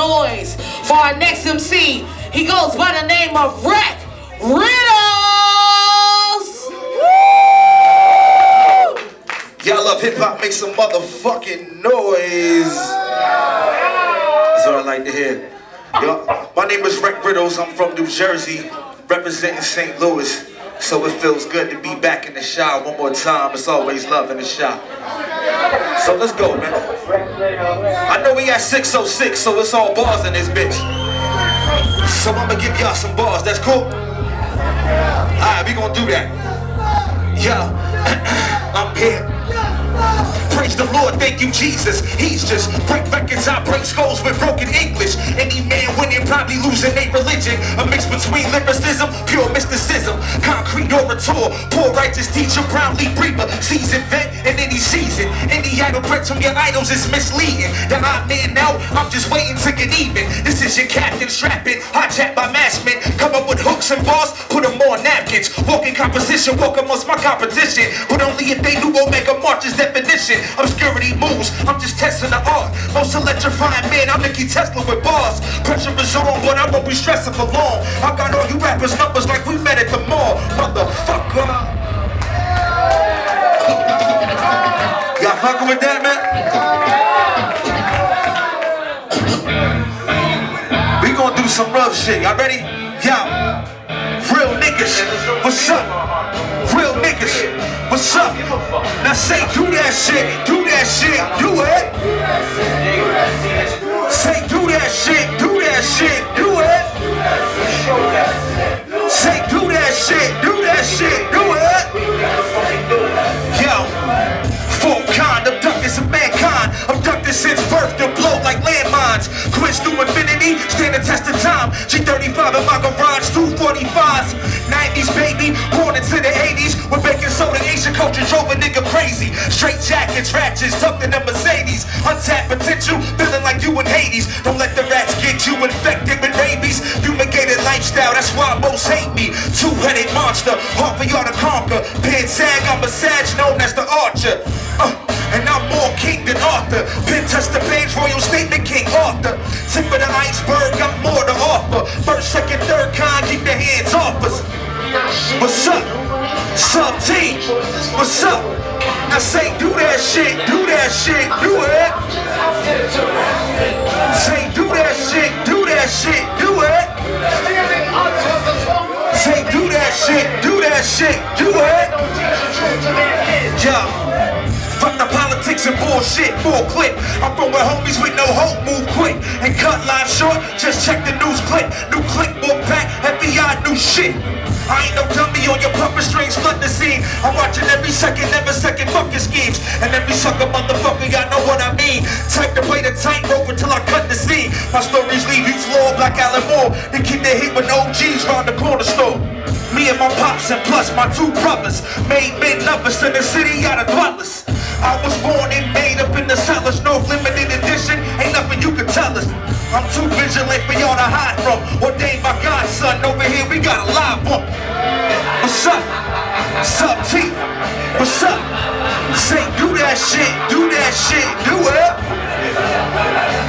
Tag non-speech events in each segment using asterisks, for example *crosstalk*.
noise for our next MC. He goes by the name of Rec Riddles. Y'all love hip hop, make some motherfucking noise. That's what I like to hear. Yo, my name is Rec Riddles. I'm from New Jersey, representing St. Louis. So it feels good to be back in the shop one more time. It's always love in the shop. So let's go, man. I know we got 606, so it's all bars in this bitch. So I'ma give y'all some bars. That's cool? Alright, we gonna do that. Yeah, *clears throat* I'm here. Praise the Lord, thank you, Jesus. He's just break records, I break skulls with broken English. Any man winning probably losing a religion. A mix between lyricism, pure mysticism, concrete orator, poor righteous teacher, brownly breather, seasoned vet in any season. Any idol threats from your idols is misleading. The odd man now, I'm just waiting to get even. This is your captain strapping, hijacked by mass men. Come up with hooks and bars, put them on napkins. Walking composition, walk amongst my competition. But only if they knew Omega March's definition. Obscurity moves, I'm just testing the art. Most electrifying man, I'm Nicky Tesla with bars. Pressure is on, but I won't be stressing for long. I got all you rappers numbers like we met at the mall. Motherfucker. Y'all fucking with that, man? We gonna do some rough shit. Y'all ready? Y'all. Real niggas. What's up? Real niggas. What's up? Now say, do that shit. Do that shit. Do it. Say, do that shit. Do that shit. Do it. Say, do that shit. Do that shit. Do it. Yo. Full kind, abductors of mankind. Abducted since birth to blow landmines. Quench through infinity, stand the test of time. G35 in my garage, 245s. 90s baby, born into the 80s. When baking soda, Asian culture drove a nigga crazy. Straight jackets, ratchets, tucked in the Mercedes. Untapped potential, feeling like you in Hades. Don't let the rats get you infected with rabies. Fumigated lifestyle, that's why most hate me. Two-headed monster, hard for y'all to conquer. Pin sag, I'm a sag known as the archer. Uh, and I'm more king than Arthur. Pin test the page, royal First, second, third kind, keep their hands off us. What's up? Sub T? What's up? I say do that shit, do that shit, do it. Say do that shit, do that shit, do it. Say do that shit, do that shit, do it. Yeah. Politics and bullshit, full clip. I'm from where homies with no hope move quick and cut live short. Just check the news clip. New click, more pack, FBI, new shit. I ain't no dummy on your puppet strings, flood the scene. I'm watching every second, every second fucking schemes. And every sucker motherfucker, y'all know what I mean. Type to play the tightrope until I cut the scene. My stories leave you floored like Alan Moore. They keep their hit with OGs round the corner store. Me and my pops and plus my two brothers made men lovers in the city out of dwellers. I was born and made up in the cellars, no limited edition, ain't nothing you can tell us. I'm too vigilant for y'all to hide from. Ordained by God, son, over here we got a live one. What's up? What's up, T? What's up? Say, do that shit, do that shit, do it.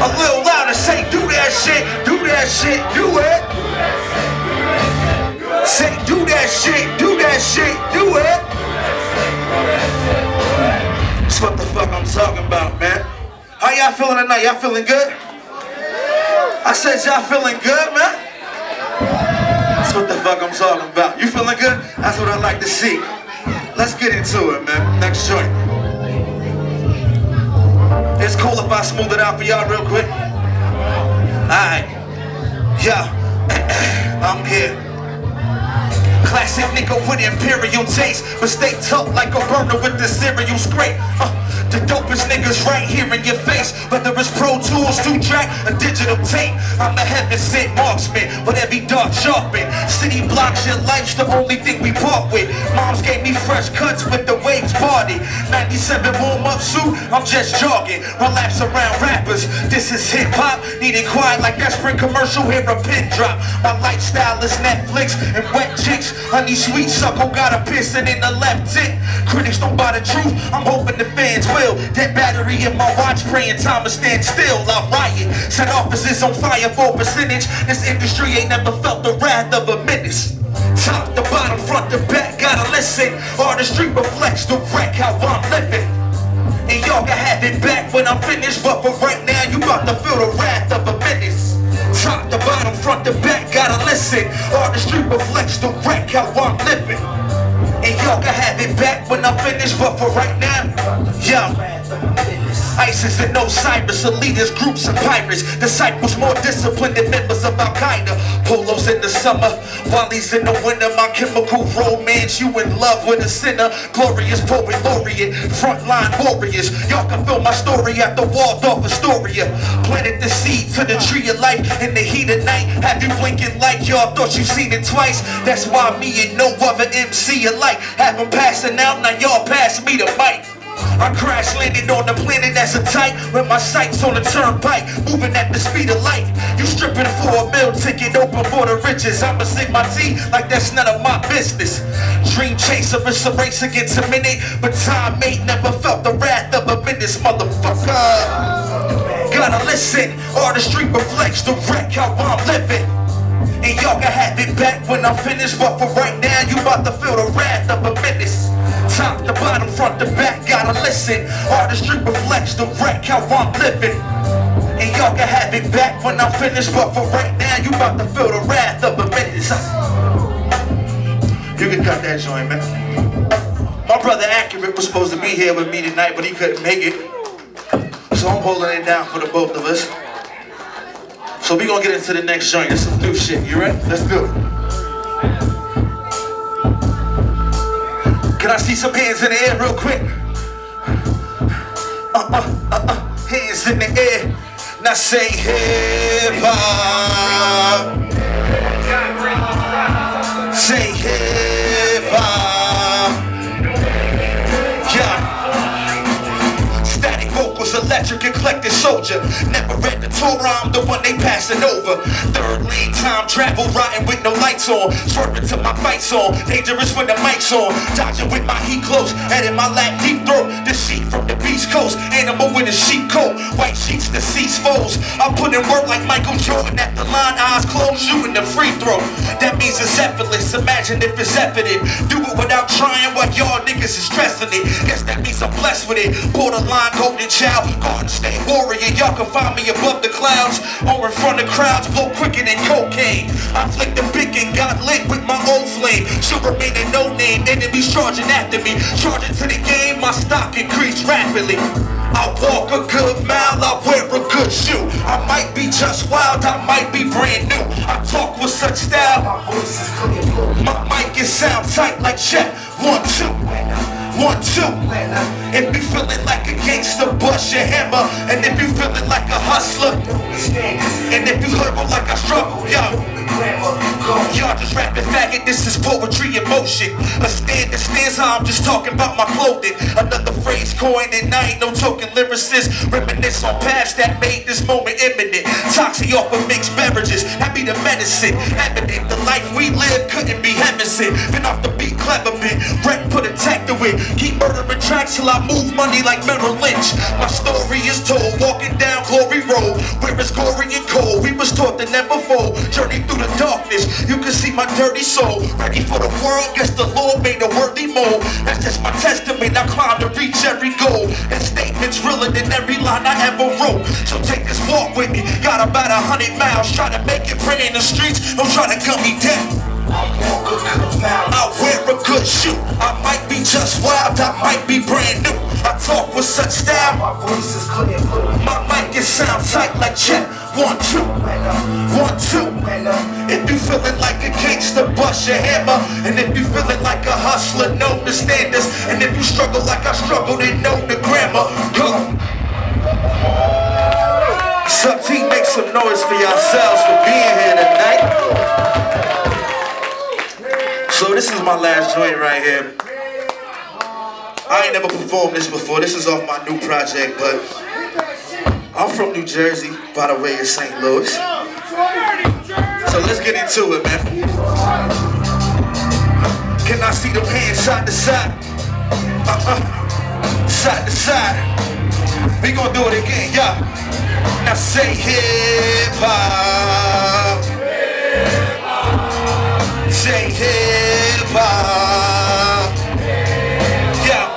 A little louder, say, do that shit, do that shit, do it. Say, do that shit, do that shit, do it. That's what the fuck I'm talking about, man. How y'all feeling tonight? Y'all feeling good? I said y'all feeling good, man. That's what the fuck I'm talking about. You feeling good? That's what I like to see. Let's get into it, man. Next joint. It's cool if I smooth it out for y'all real quick. Alright. Yeah. *clears throat* I'm here. Classic nigga with imperial taste, but stay tough like a burner with the cereal scrape. Uh, the dopest niggas right here in your face, whether it's Pro Tools, two track, a digital tape. I'm a heaven sent marksman with every dart sharpened. City blocks, your life's the only thing we part with. Moms gave me fresh cuts with the waves party. 97 warm up suit, I'm just jogging. Relapse around rappers. This is hip hop, needed quiet like that spring commercial. Hear a pin drop. My lifestyle is Netflix and wet chicks. Honey sweet suckle got a piercing in the left tit. Critics don't buy the truth. I'm hoping the fans will. That battery in my watch praying time to stand still. I riot. Set offices on fire for percentage. This industry ain't never felt the wrath of a menace. Top to bottom, front to back, gotta listen. Artistry reflects the wreck how I'm living. And y'all can have it back when I'm finished, but for right now, you about to feel the wrath of a menace. Top to bottom, front to back, gotta listen. Artistry reflects the wreck how I'm living. And y'all have it back when I'm finished, but for right now, yo. ISIS and Osiris, elitist groups and pirates. Disciples more disciplined than members of Al Qaeda. Polos in the summer, Wally's in the winter. My chemical romance, you in love with a sinner. Glorious poet laureate, frontline warriors. Y'all can feel my story at the Waldorf Astoria. Planted the seed to the tree of life in the heat of night. Have you blinking like y'all thought you seen it twice? That's why me and no other MC alike have them passing out. Now y'all pass me the mic. I crash landed on the planet that's a tight With my sights on the turnpike Moving at the speed of light. You stripping for a meal ticket Open for the riches. I'ma sing my tea like that's none of my business. Dream chaser, it's a race against a minute But time mate never felt the wrath of a menace Motherfucker. Gotta listen Artistry reflects the wreck how I'm living and y'all can have it back when I'm finished But for right now, you about to feel the wrath of a menace. Top to bottom, front to back, gotta listen. Artistry reflects the wreck, how I'm living. And y'all can have it back when I'm finished But for right now, you about to feel the wrath of a menace. You can cut that joint, man. My brother Accurate was supposed to be here with me tonight But he couldn't make it. So I'm holding it down for the both of us so we gonna get into the next joint. This some new shit. You ready? Let's do it. Can I see some hands in the air real quick? Uh, uh, uh, uh. Hands in the air. Now say hip hop. Electric, eclectic soldier. Never read the Torah, I'm the one they passing over. Third lane time travel, riding with no lights on. Swerving to my fight song, dangerous when the mic's on. Dodging with my heat close, head in my lap, deep throat. The sheep from the beast coast, animal with a sheep coat. White sheets, the seas foes. I put in work like Michael Jordan at the line, eyes closed, shooting the free throw. That means it's effortless, imagine if it's evident. Do it without trying while y'all niggas is stressing it. Guess that means I'm blessed with it. Borderline golden child, garden state warrior. Y'all can find me above the clouds or in front of crowds, blow quicker than cocaine. I flicked the big and got lit with my old flame. Should remain a no name, enemies charging after me. Charging to the game, my stock increased rapidly. I walk a good mile, I wear a good shoe. I might be just wild, I might be brand new. I talk with such style, my voice is clear. My mic is sound tight like check. One, two. One, two. If you feeling like a gangster, bust your hammer. And if you feeling like a hustler, and if you hurtle like I struggle, yo. Y'all just rapping faggot, this is poetry in motion. A stand that stands how I'm just talking about my clothing. Another phrase coined and I ain't no token lyricist. Reminisce on past that made this moment imminent. Toxic off of mixed beverages, that be the medicine. Evident the life we live couldn't be heaven. Been off the beat clever bit, wreck put a tech to it. Keep murdering tracks till I move money like Merrill Lynch. My story is told, walking down Glory Road, where it's gory and cold. We was taught to never fold, journey through the darkness. You can see my dirty soul, ready for the world. Guess the Lord made a worthy mold. That's just my testament. I climb to reach every goal. And statement's realer than every line I ever wrote. So take this walk with me. Got about a hundred miles, try to make it pray in the streets. Don't try to cut me down. I wear a good shoe. I might be just wild, I might be brand new. I talk with such style. My voice is clear. My mic is sound tight like check. One, two. One, two. You feeling like a gangster, bust your hammer. And if you feeling like a hustler, know the standards. And if you struggle like I struggle, then know the grammar. Go. Sub T, make some noise for yourselves for being here tonight. So this is my last joint right here. I ain't never performed this before. This is off my new project, but I'm from New Jersey, by the way, in St. Louis. So let's get into it, man. Can I see them hands side to side? Uh-uh. side to side. We gonna do it again, yeah. Now say hip hop. Say hip hop. Yeah.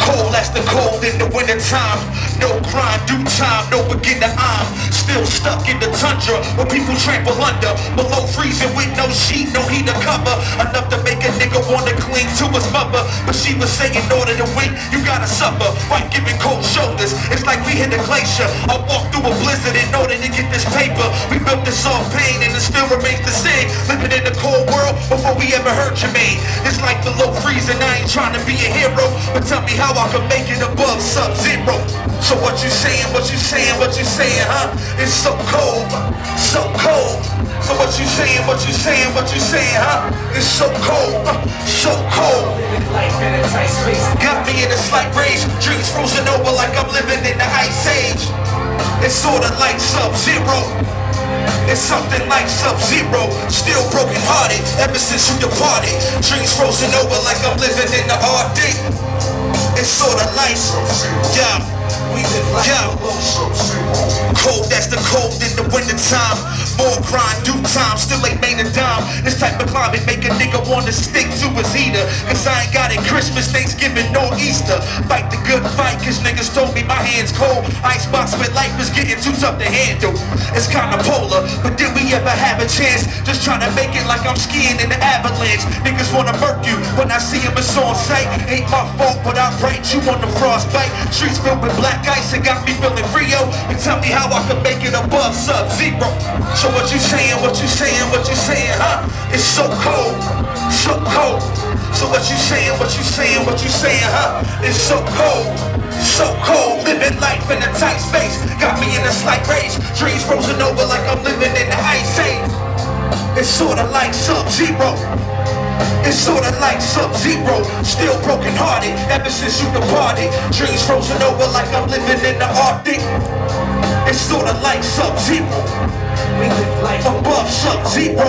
Cold as the cold in the winter time. No crime, due time, no beginner. I'm still stuck in the tundra where people trample under. Below freezing with no sheet, no heater cover. Enough to make a nigga wanna cling to his mother. But she was saying, in order to win, you gotta suffer. White giving cold shoulders. It's like we hit a glacier. I walk through a blizzard in order to get this paper. We built this off it still remains the same. Living in the cold world before we ever heard Jermaine. It's like below freezing. I ain't trying to be a hero. But tell me how I can make it above sub-zero. So what you saying, what you saying, what you saying, huh? It's so cold, so cold. So what you saying, what you saying, what you saying, huh? It's so cold, so cold. Got me in a slight rage, dreams frozen over like I'm living in the ice age. It's sorta like sub-zero. It's something like sub-zero Still broken hearted ever since you departed Dreams frozen over like I'm living in the Arctic It's sorta like, yeah, We live like Yeah. Cold as the cold in the winter time. More grind, due time, still ain't made a dime. This type of climate make a nigga wanna stick to his heater. Cause I ain't got it Christmas, Thanksgiving, nor Easter. Fight the good fight, cause niggas told me my hands cold. Icebox with life is getting too tough to handle. It's kinda polar, but did we ever have a chance? Just trying to make it like I'm skiing in the avalanche. Niggas wanna murk you when I see him, it's on sight. Ain't my fault, but I write you on the frostbite. Streets filled with black ice, it got me feeling Rio. And tell me how I can make it above sub-zero. So what you saying, what you saying, what you saying, huh? It's so cold, so cold. So what you saying, what you saying, what you saying, huh? It's so cold, so cold. Living life in a tight space, got me in a slight rage. Dreams frozen over like I'm living in the ice age. It's sorta like sub-zero. It's sorta like sub-zero. Still broken hearted ever since you departed. Dreams frozen over like I'm living in the Arctic. It's sorta like sub-zero. We live life Above sub-zero.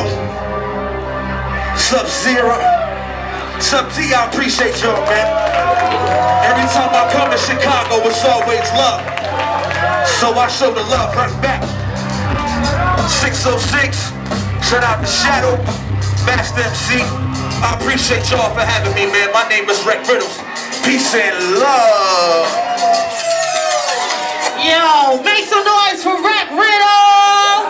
Sub-zero. Sub-Z, I appreciate y'all, man. Every time I come to Chicago, it's always love. So I show the love right back. 606 Shout out to Shadow Master MC I appreciate y'all for having me, man. My name is Rec Riddles. Peace and love. Yo, make some noise for Rec Riddle.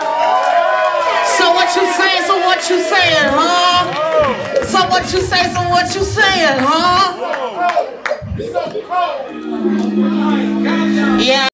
So what you saying? So what you saying, huh? So what you say? So what you saying, huh? Yeah.